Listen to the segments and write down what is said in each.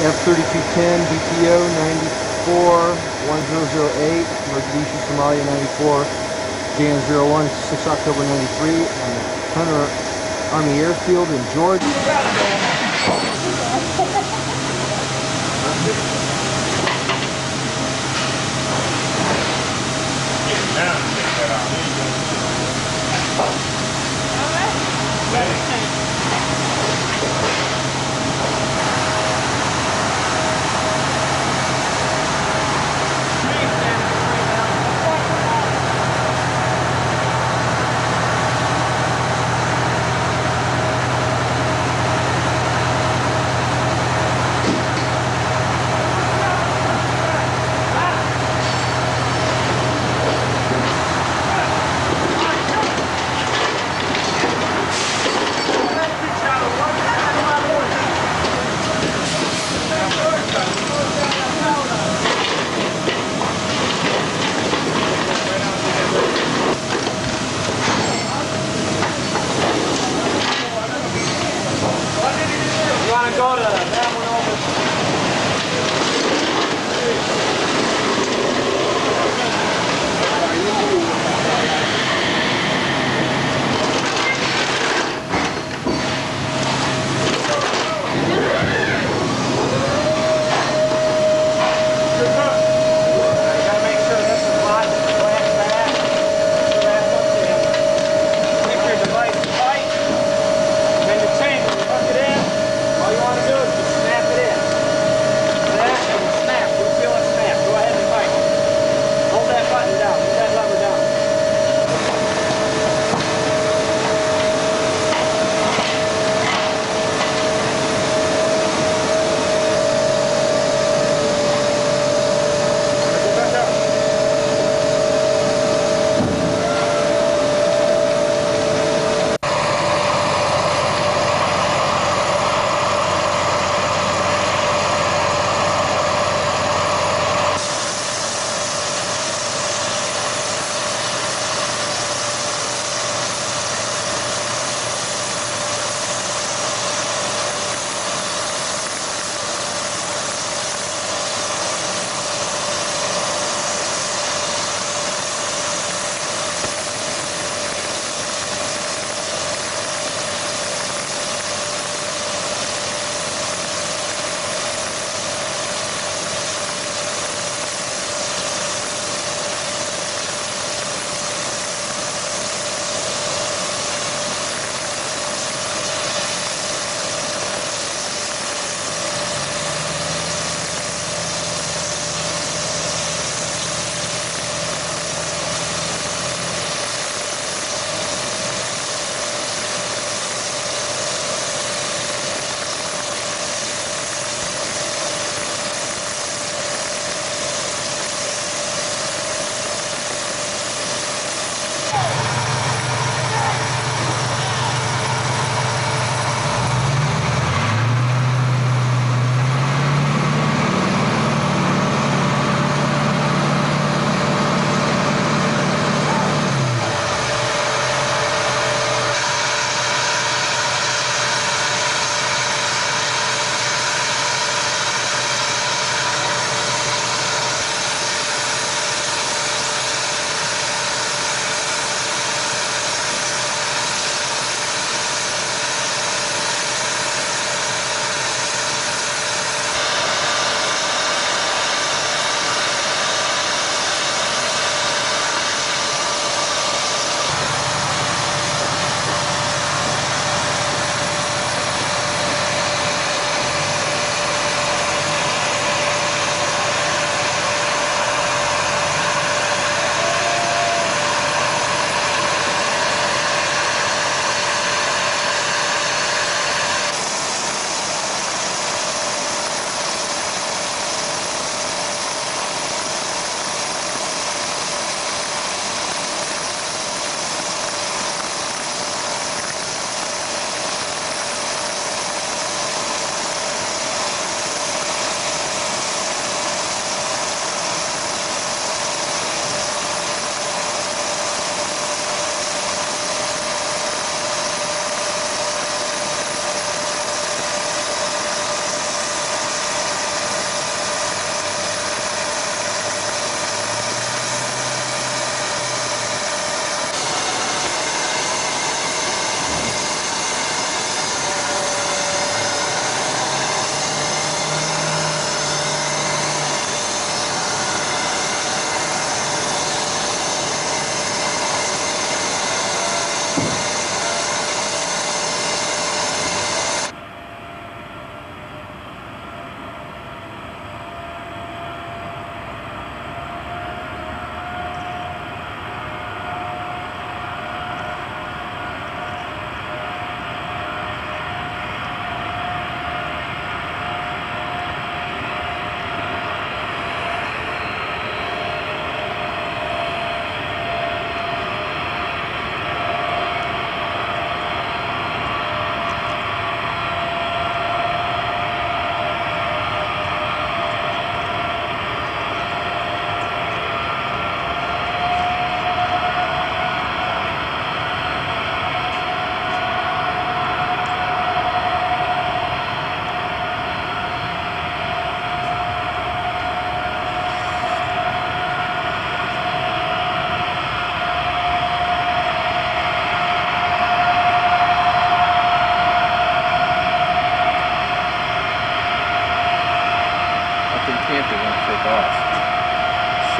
F3210 BTO 94 1008 Mogadishu, Somalia 94 Jan 01 6 October 93 on the Hunter Army Airfield in Georgia. That agora.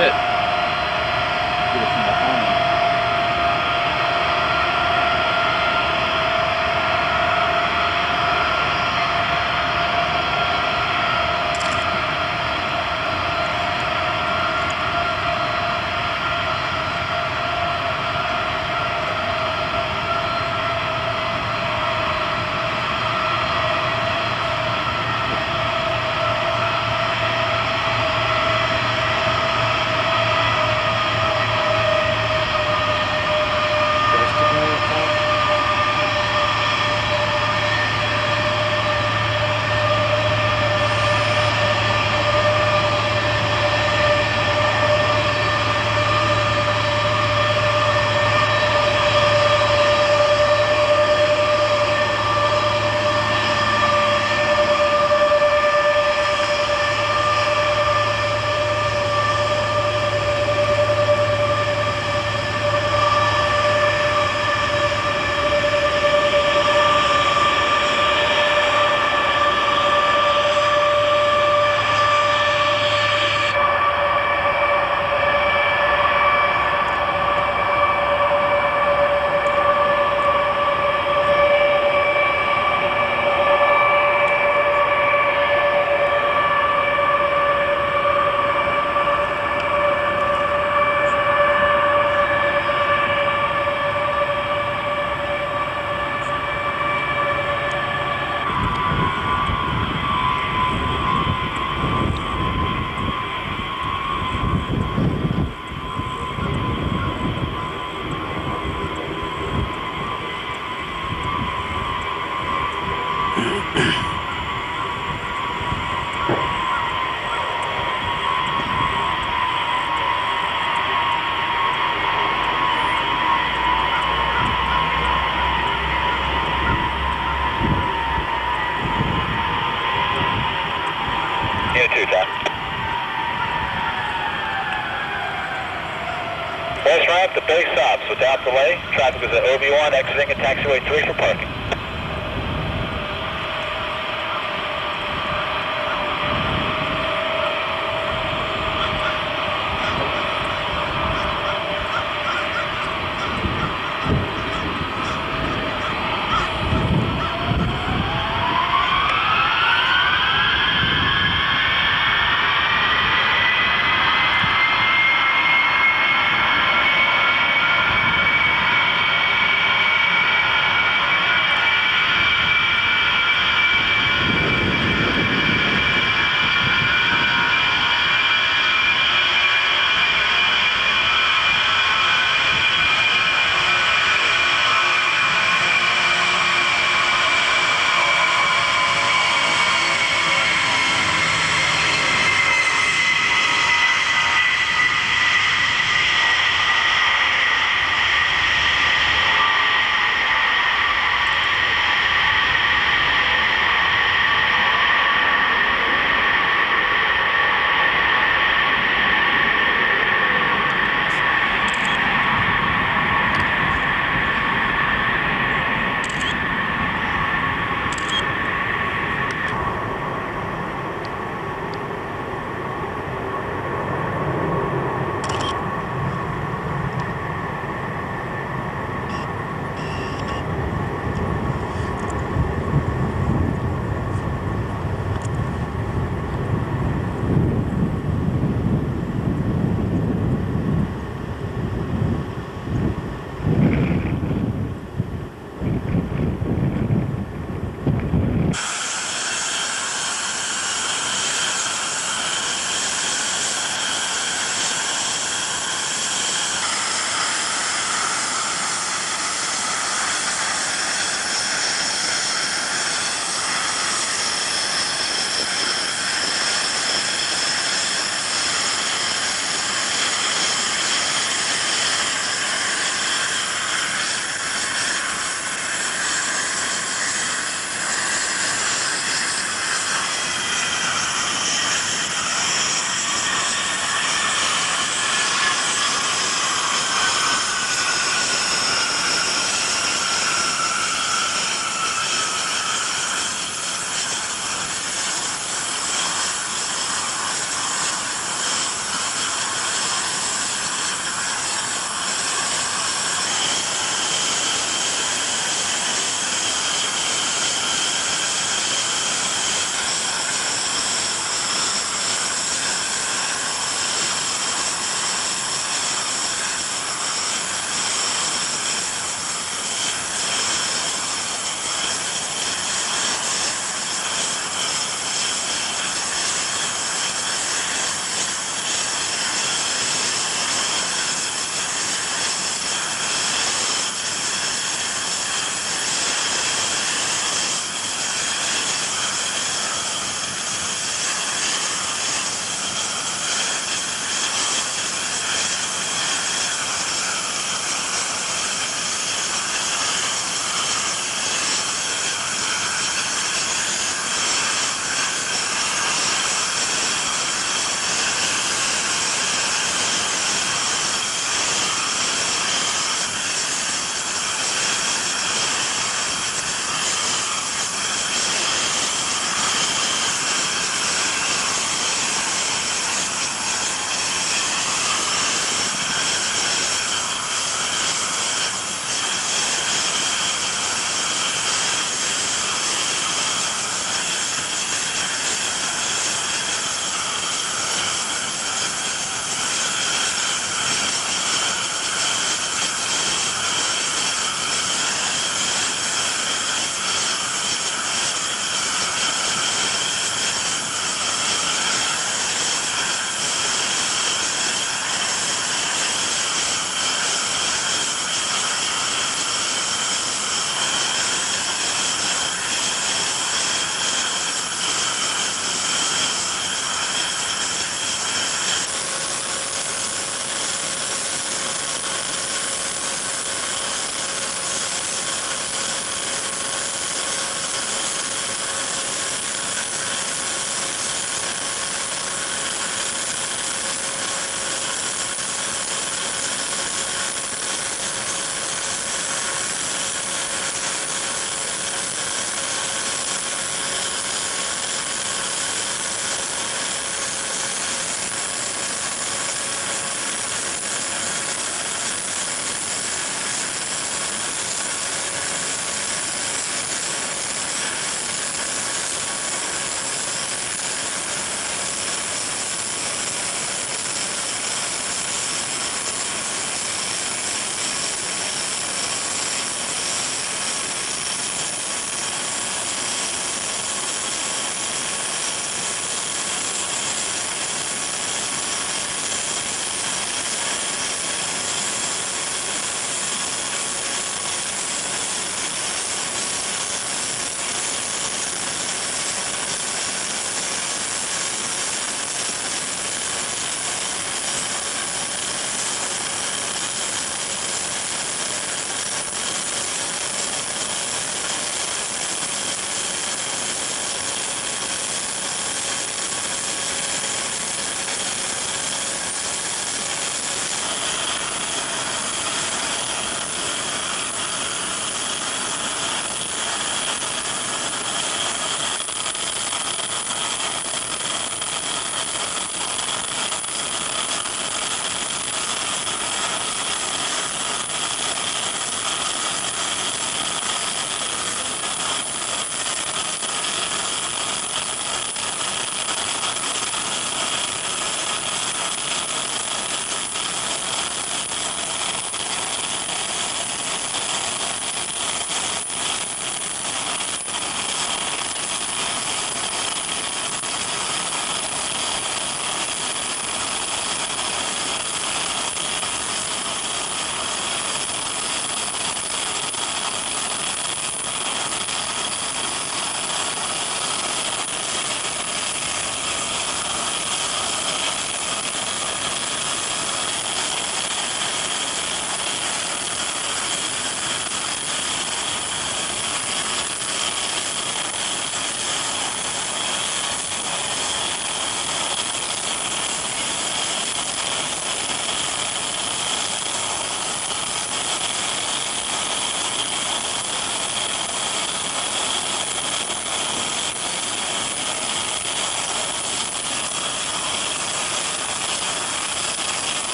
it. Traffic is at OB1 exiting at taxiway 3 for parking.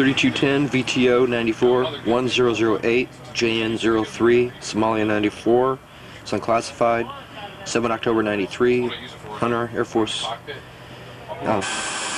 F3210 VTO 94 1008 JN03 Somalia 94. It's unclassified. 7 October 93. Hunter Air Force. Oh.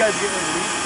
Guys getting released.